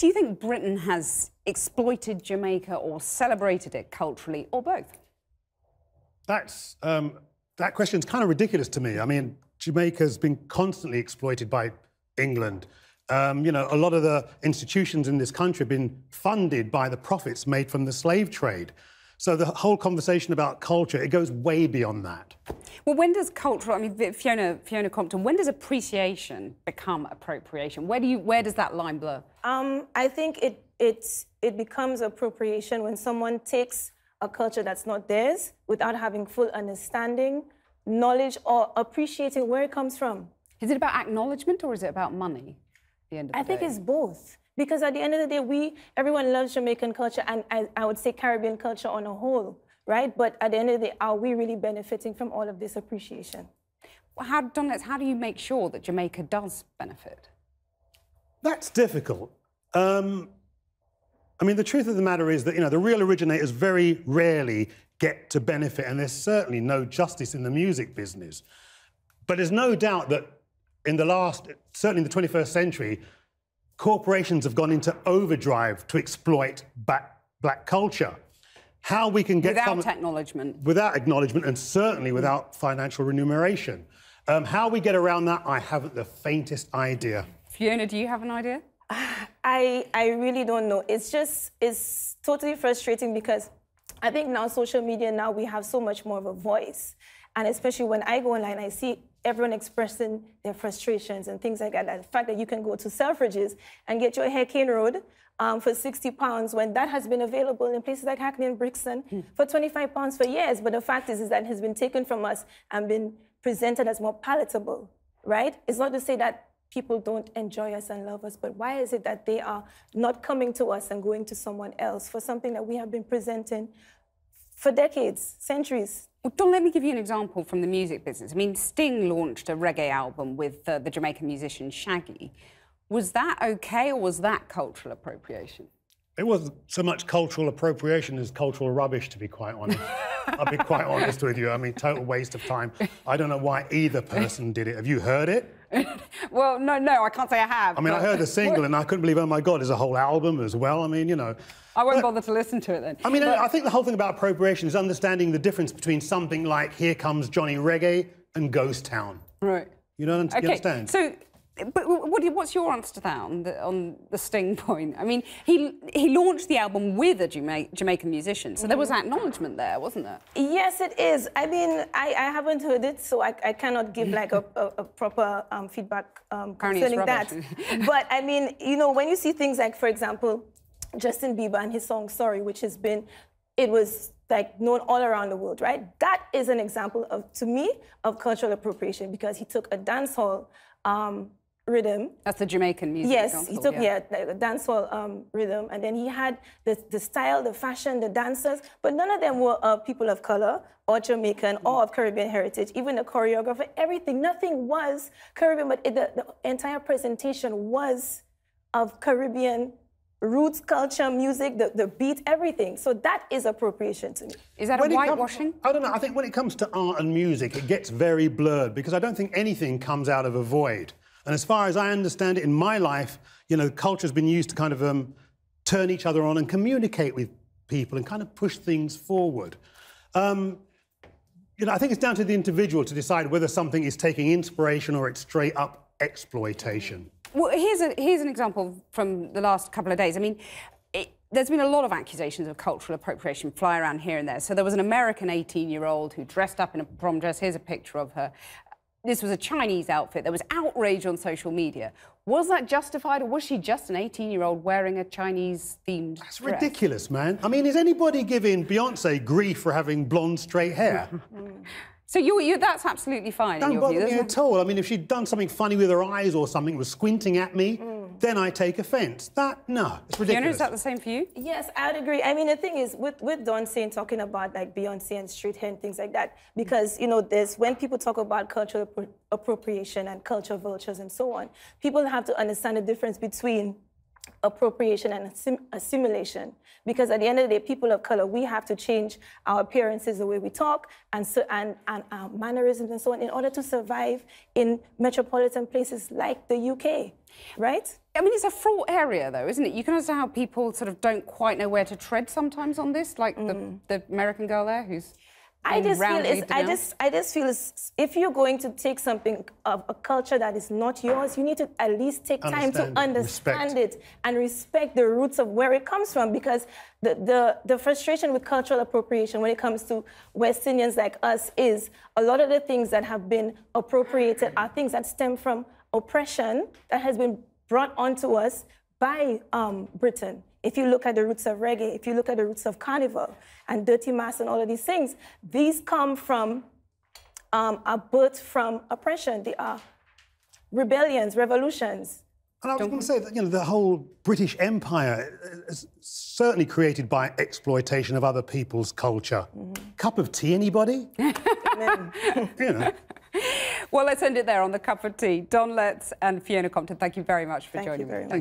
Do you think Britain has exploited Jamaica or celebrated it culturally, or both? That's um, that question's kind of ridiculous to me. I mean, Jamaica's been constantly exploited by England. Um, you know, a lot of the institutions in this country have been funded by the profits made from the slave trade. So the whole conversation about culture, it goes way beyond that. Well, when does cultural, I mean, Fiona, Fiona Compton, when does appreciation become appropriation? Where, do you, where does that line blur? Um, I think it, it, it becomes appropriation when someone takes a culture that's not theirs without having full understanding, knowledge, or appreciating where it comes from. Is it about acknowledgement or is it about money? the end of I the think it's both. Because at the end of the day, we everyone loves Jamaican culture and I, I would say Caribbean culture on a whole, right? But at the end of the day, are we really benefiting from all of this appreciation? Well, how, Don how do you make sure that Jamaica does benefit? That's difficult. Um, I mean, the truth of the matter is that, you know, the real originators very rarely get to benefit, and there's certainly no justice in the music business. But there's no doubt that in the last, certainly in the 21st century, corporations have gone into overdrive to exploit black, black culture. How we can get without some, acknowledgement, without acknowledgement, and certainly without financial remuneration. Um, how we get around that, I haven't the faintest idea. Fiona, do you have an idea? I I really don't know. It's just it's totally frustrating because I think now social media now we have so much more of a voice, and especially when I go online, I see everyone expressing their frustrations and things like that. The fact that you can go to Selfridges and get your hair cane rowed um, for 60 pounds when that has been available in places like Hackney and Brixton hmm. for 25 pounds for years. But the fact is, is that it has been taken from us and been presented as more palatable, right? It's not to say that people don't enjoy us and love us, but why is it that they are not coming to us and going to someone else for something that we have been presenting for decades, centuries? Well, Don, let me give you an example from the music business. I mean, Sting launched a reggae album with uh, the Jamaican musician Shaggy. Was that okay, or was that cultural appropriation? It wasn't so much cultural appropriation as cultural rubbish, to be quite honest. I'll be quite honest with you. I mean, total waste of time. I don't know why either person did it. Have you heard it? well, no, no, I can't say I have. I mean. I heard the single and I couldn't believe, oh my God, there's a whole album as well. I mean, you know. I won't but, bother to listen to it then. I mean, but... I think the whole thing about appropriation is understanding the difference between something like Here Comes Johnny Reggae and Ghost Town. Right. You don't okay. you understand? So but what, what's your answer to that on the, on the Sting point? I mean, he he launched the album with a Jamaican musician, so there was acknowledgement there, wasn't there? Yes, it is. I mean, I, I haven't heard it, so I, I cannot give like a, a, a proper um, feedback um, concerning that. but I mean, you know, when you see things like, for example, Justin Bieber and his song "Sorry," which has been, it was like known all around the world, right? That is an example of, to me, of cultural appropriation because he took a dance hall um, rhythm. That's the Jamaican music. Yes, he took yeah, yeah the dancehall um, rhythm, and then he had the, the style, the fashion, the dancers, but none of them were uh, people of color or Jamaican mm. or of Caribbean heritage. Even the choreographer, everything, nothing was Caribbean, but it, the, the entire presentation was of Caribbean roots, culture, music, the, the beat, everything. So that is appropriation to me. Is that when a whitewashing? I don't know. I think when it comes to art and music, it gets very blurred because I don't think anything comes out of a void. And as far as I understand it in my life, you know, culture's been used to kind of um, turn each other on and communicate with people and kind of push things forward. Um, you know, I think it's down to the individual to decide whether something is taking inspiration or it's straight up exploitation. Well, here's, a, here's an example from the last couple of days. I mean, there's been a lot of accusations of cultural appropriation fly around here and there. So there was an American 18-year-old who dressed up in a prom dress. Here's a picture of her this was a Chinese outfit. There was outrage on social media. Was that justified, or was she just an 18-year-old wearing a Chinese-themed That's dress? ridiculous, man. I mean, is anybody giving Beyonce grief for having blonde, straight hair? So you, you, that's absolutely fine Don't in your bother view, me at all. I mean, if she'd done something funny with her eyes or something, was squinting at me, mm. Then I take offence. That, no, it's ridiculous. Fiona, is that the same for you? Yes, I'd agree. I mean, the thing is, with, with Don saying, talking about like Beyonce and street hair and things like that, because, you know, there's, when people talk about cultural appropriation and culture vultures and so on, people have to understand the difference between appropriation and assim- assimilation. Because at the end of the day, people of color, we have to change our appearances, the way we talk, and, so, and, and our mannerisms and so on in order to survive in metropolitan places like the UK, right? I mean, it's a fraught area, though, isn't it? You can understand how people sort of don't quite know where to tread sometimes on this, like the, mm. the American girl there who's. I just feel it's, I just I just feel it's, if you're going to take something of a culture that is not yours, you need to at least take time to Understand it, understand respect. it and respect the roots of where it comes from. Because the, the the frustration with cultural appropriation when it comes to West Indians like us is a lot of the things that have been appropriated are things that stem from oppression that has been brought onto us by um, Britain. If you look at the roots of reggae, if you look at the roots of carnival and dirty mas and all of these things, these come from um, are birthed from oppression. They are rebellions, revolutions. And I was going to say that you know the whole British Empire is certainly created by exploitation of other people's culture. Cup of tea, anybody? You know. Well, let's end it there on the cup of tea. Don Letts and Fiona Compton, thank you very much for Thank you joining me. much. Thank